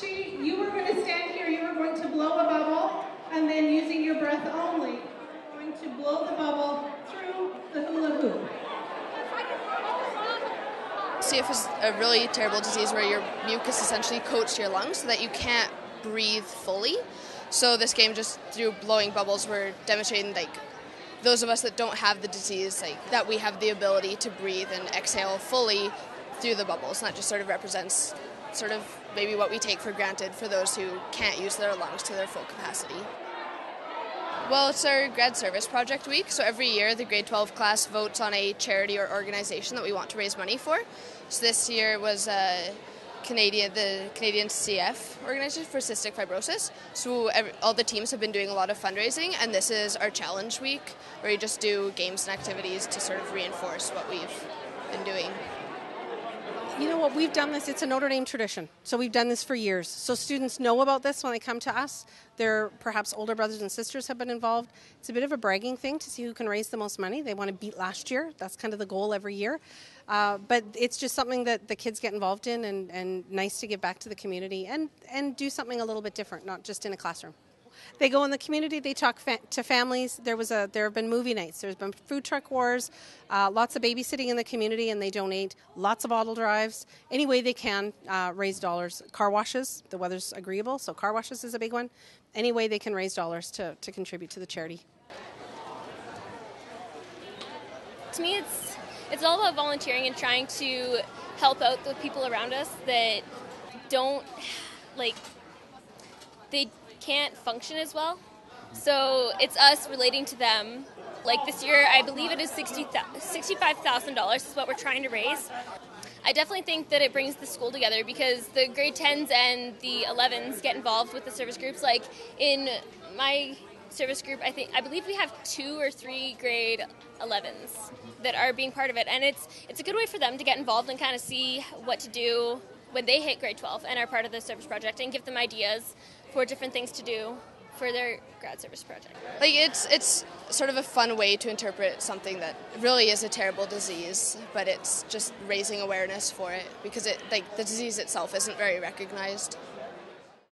She, you were going to stand here, you were going to blow a bubble, and then using your breath only, going to blow the bubble through the hula hoop. CF is a really terrible disease where your mucus essentially coats your lungs so that you can't breathe fully. So this game, just through blowing bubbles, we're demonstrating like those of us that don't have the disease, like that we have the ability to breathe and exhale fully through the bubbles. And that just sort of represents sort of maybe what we take for granted for those who can't use their lungs to their full capacity. Well, it's our grad service project week, so every year the grade 12 class votes on a charity or organization that we want to raise money for. So this year was uh, Canadian, the Canadian CF organization for cystic fibrosis. So every, all the teams have been doing a lot of fundraising, and this is our challenge week, where we just do games and activities to sort of reinforce what we've been doing. You know what? We've done this. It's a Notre Dame tradition. So we've done this for years. So students know about this when they come to us. Their perhaps older brothers and sisters have been involved. It's a bit of a bragging thing to see who can raise the most money. They want to beat last year. That's kind of the goal every year. Uh, but it's just something that the kids get involved in and, and nice to give back to the community and, and do something a little bit different, not just in a classroom. They go in the community. They talk fa- to families. There was a there have been movie nights. There's been food truck wars. Uh, lots of babysitting in the community, and they donate lots of bottle drives. Any way they can uh, raise dollars. Car washes. The weather's agreeable, so car washes is a big one. Any way they can raise dollars to to contribute to the charity. To me, it's it's all about volunteering and trying to help out the people around us that don't like they can't function as well. So it's us relating to them. Like this year, I believe it is $65,000 is what we're trying to raise. I definitely think that it brings the school together because the grade 10s and the 11s get involved with the service groups. Like in my service group, I think I believe we have two or three grade 11s that are being part of it, and it's it's a good way for them to get involved and kind of see what to do when they hit grade 12 and are part of the service project and give them ideas for different things to do for their grad service project. Like it's it's sort of a fun way to interpret something that really is a terrible disease, but it's just raising awareness for it because it like the disease itself isn't very recognized.